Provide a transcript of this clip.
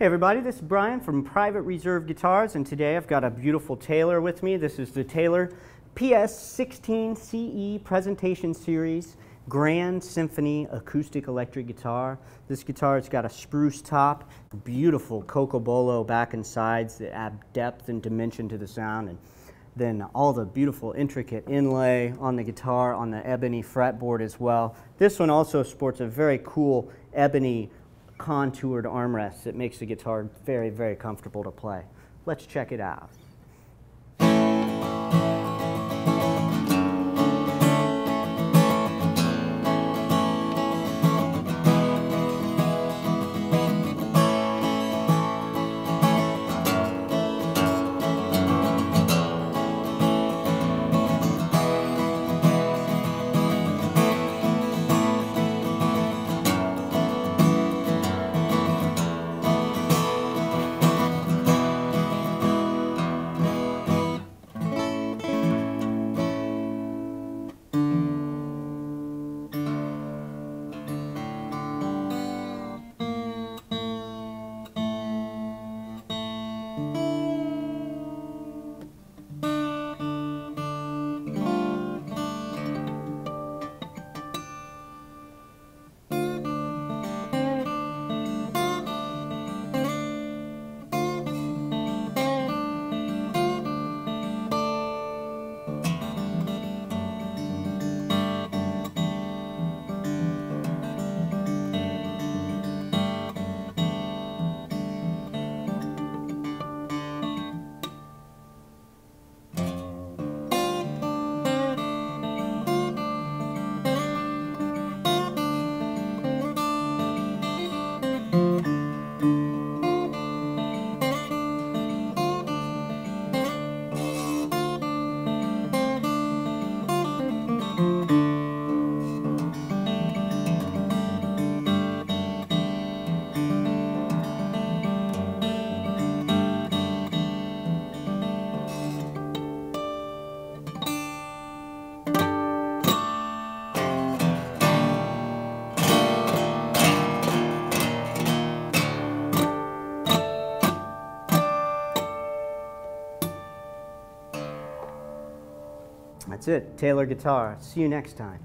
Hey everybody, this is Brian from Private Reserve Guitars and today I've got a beautiful Taylor with me. This is the Taylor PS16CE Presentation Series Grand Symphony Acoustic Electric Guitar. This guitar has got a spruce top, beautiful cocobolo back and sides that add depth and dimension to the sound and then all the beautiful intricate inlay on the guitar on the ebony fretboard as well. This one also sports a very cool ebony contoured armrests that makes the guitar very, very comfortable to play. Let's check it out. That's it, Taylor Guitar. See you next time.